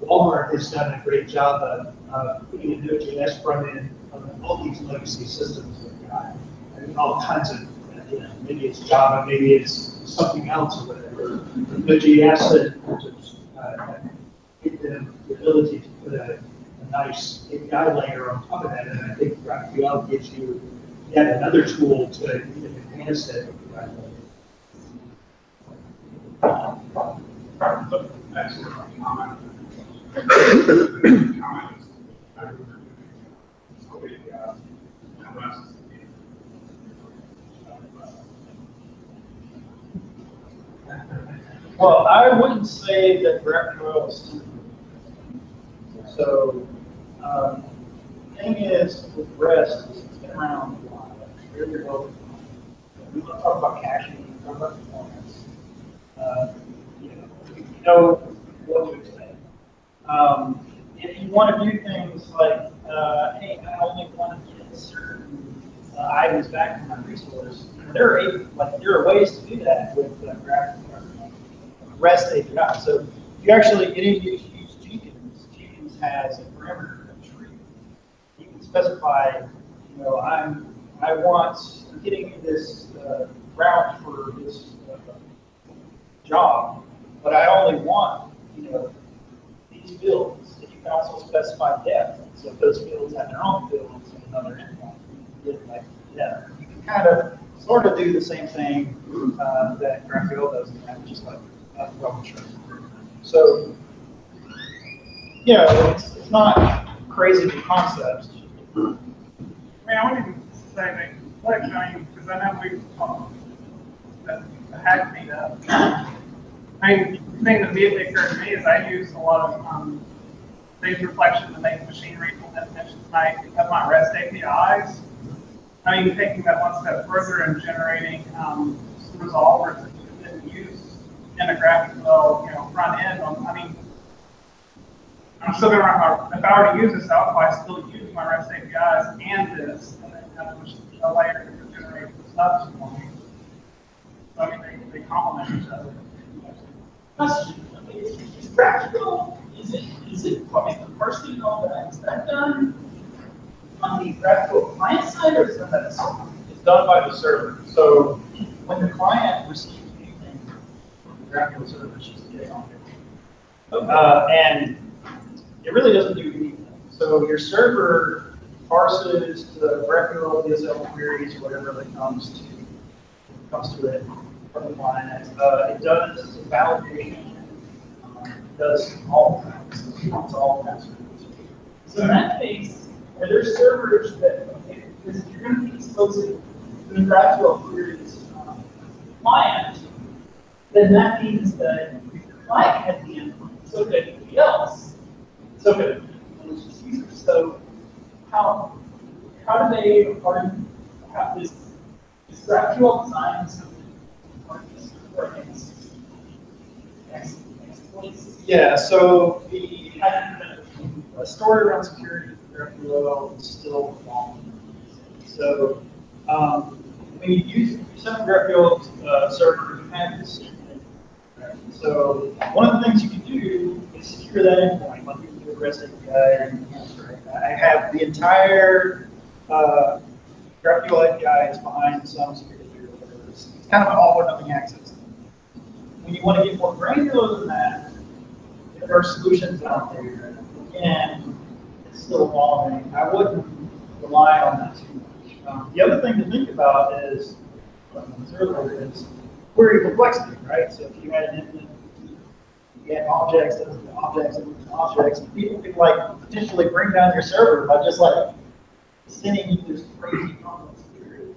Walmart has done a great job of, of putting a Node.js front end on all these legacy systems they've got. And all kinds of, you know, maybe it's Java, maybe it's something else or whatever. Node.js, uh, uh, give them the ability to put a, a nice API layer on top of that, and I think GraphQL gives you yet another tool to even enhance that API layer. Well, I wouldn't say that GraphQL is simple. So, um, thing is, with REST, it's been around a while, it's really well. We want to talk about caching, we talk about performance. Uh, You know, know what to expect. Um, if you want to do things like, uh, hey, I only want to get certain uh, items back from my resource, there are, a- like, there are ways to do that with uh, GraphQL. REST API. So if you actually, any of you use Jenkins, Jenkins has a parameter tree. You can specify, you know, I'm, I want, I'm getting this uh, route for this uh, job, but I only want, you know, these fields. And you can also specify depth. So if those fields have their own fields and another endpoint, like, yeah, you can kind of sort of do the same thing uh, that GraphQL does, and just like uh, well, sure. So, you know, it's, it's not crazy new concepts. I mean, I wouldn't even say that, like, I because I know we, um, the the hack me up. I the thing that immediately occurred to me is I use a lot of, um, phase reflection to make machine readable definitions, and I have my REST APIs. I mean, taking that one step further and generating, um, resolvers that you can use in a GraphQL, you know, front end on, I mean, I'm still gonna run my, if I were to use this, out, I'll still use my REST APIs and this, and then have a layer to generate the stuff for me. So I mean, they, they complement each other. Question, okay, is, is GraphQL, is it, is it, is the parsing and all that, is that done on the GraphQL client side or is that on? It's done by the server. So when the client receives anything from the GraphQL server, she gets on it. Uh, and it really doesn't do anything. So your server parses the GraphQL DSL queries, whatever that comes to, comes to it from the client. Uh, it does validation, um, it does all kinds, it's all kinds of. things. So in that case, are there servers that, okay, because if you're gonna be exposing the GraphQL queries, um, client, then that means that the client has the endpoint, so could anybody else, so could malicious users. So how, how do they, are, how is, is GraphQL designed so Yeah, so the, the story around security for GraphQL is still evolving. So, um, when you use, some GraphQL uh, server, you have this. So, one of the things you can do is secure that endpoint, like you can do with REST API? I have the entire, uh, GraphQL API is behind some security or whatever. It's it's kind of an all or nothing access. When you want to get more granular than that, there are solutions out there, and it's still evolving. I wouldn't rely on that too much. Um, the other thing to think about is, earlier, is query complexity, right? So if you had an infinite, you had objects that objects that objects, people could like potentially bring down your server by just like sending you this crazy complex query.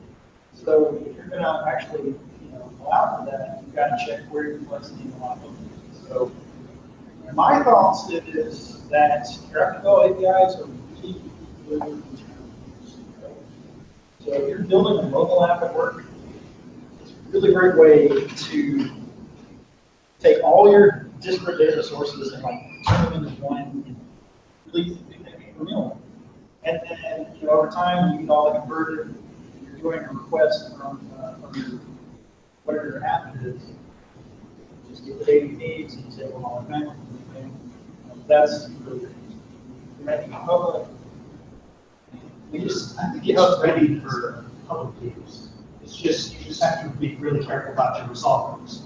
So you're gonna actually, you know, allow for that, you've got to check query complexity and a lot. So my thoughts is that GraphQL APIs are really, So if you're building a mobile app at work, it's a really great way to take all your disparate data sources and like turn them into one and really make a meal. And then, you know, over time, you can all convert it, you're doing a request from, whatever your app is, just get the data you need, you say, well, I'm and that's making it public. We just, I think GitHub's ready for public use. It's just, you just have to be really careful about your resolvers.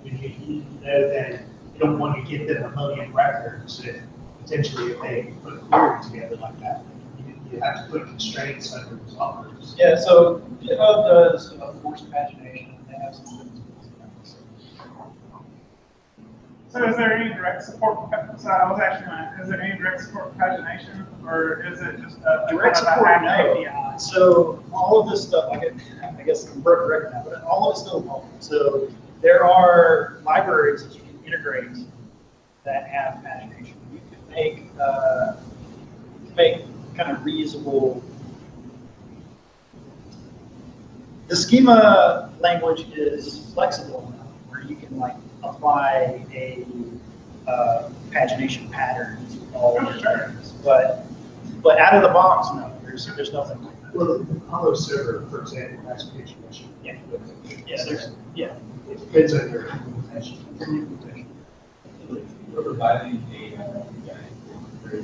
I mean, you, you know that you don't want to give them a million records potentially if they put a query together like that, you, you have to put constraints on the developers. Yeah, so GitHub does uh, forced pagination, they have some. good tools. So is there any direct support, for- so I was actually, wondering, is there any direct support for pagination, or is it just a? Direct kind of a support, hack no. API? So all of this stuff, I guess, I guess I'm broken record now, but all of it's still local. So there are libraries that you can integrate that have pagination. You can make, uh, you can make kind of reusable. The schema language is flexible enough where you can like apply a, uh, pagination pattern to all of the areas. But, but out of the box, no, there's, there's nothing like that. Well, the Apollo server, for example, has pagination. Yeah. Yeah, there's, yeah. It depends on your implementation. We're providing a, guide for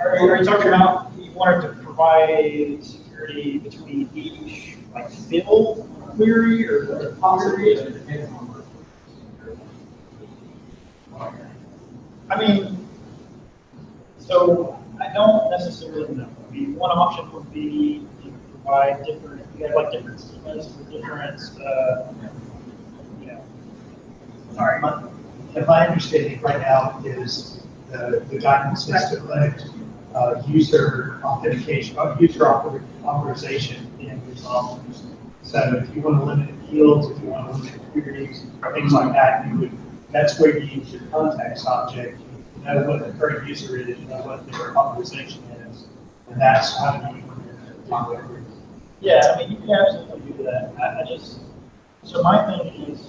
Are you, talking about, you wanted to provide security between each, like, field query or query? I mean, so I don't necessarily know. I mean, one option would be to provide different, you have like different schemas for different, uh. Sorry, my, and my understanding right now is the, the guidance is to limit, uh, user authentication, uh, user author- authorization in resolvers. So if you want to limit fields, if you want to limit queries, things like that, you would, that's where you use your context object. You know what the current user is, you know what their authorization is, and that's how you implement it. Yeah, I mean, you can absolutely do that. I, I just, so my thing is,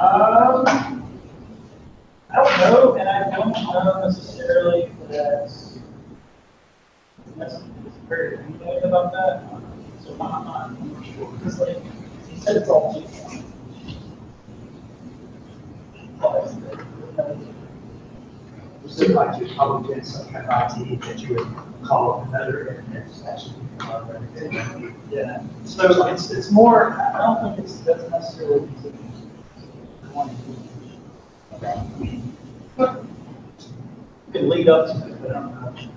um, I don't know, and I don't know necessarily that that's very detailed about that. So I'm not, I'm not sure. Because like, he said it's all. Seems like you probably did some kind of IT that you would call another internet section. Yeah, so it's, it's more, I don't think it's, that's necessarily. It Could lead up to it, but I'm not sure.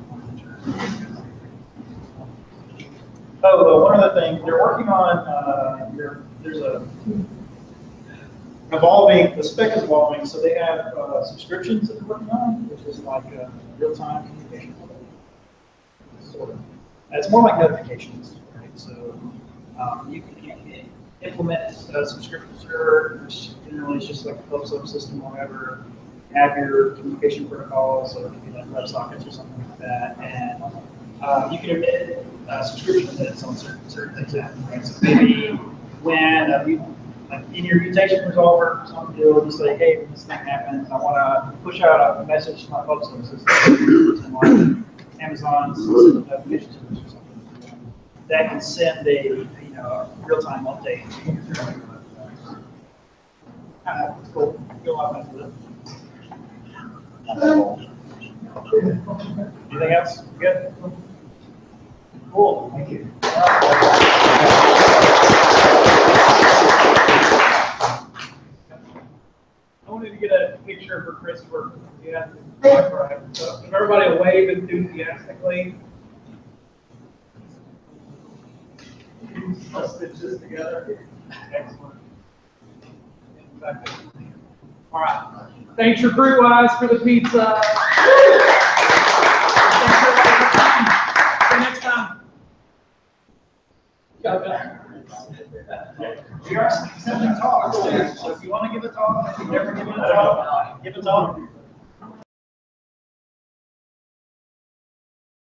Oh, uh, one other thing, they're working on, uh, there's a evolving, the spec is evolving, so they have, uh, subscriptions that they're working on, which is like, uh, real-time communication. Sort of. It's more like notifications, right? So, um, you can you can implement a subscription server, which generally is just like a closed-up system or whatever. Have your communication protocols, so it could be like WebSockets or something like that, and, um, you can emit, uh, subscription limits on certain, certain things happen, right? So maybe when, uh, you, like in your mutation resolver, some deal, just like, hey, this thing happens, I wanna push out a message to my on system. Amazon's notification service or something. That can send a, you know, a real-time update. Uh, it's cool. Go off into it. Anything else? Good? Cool. Thank you. I wanted to get a picture for Christopher. Yeah. Right. So everybody wave enthusiastically. Let's stitch this together. Excellent. All right. Thanks your crew wise for the pizza. Next time. We are accepting talks, so if you want to give a talk, if you've never given a talk, give a talk.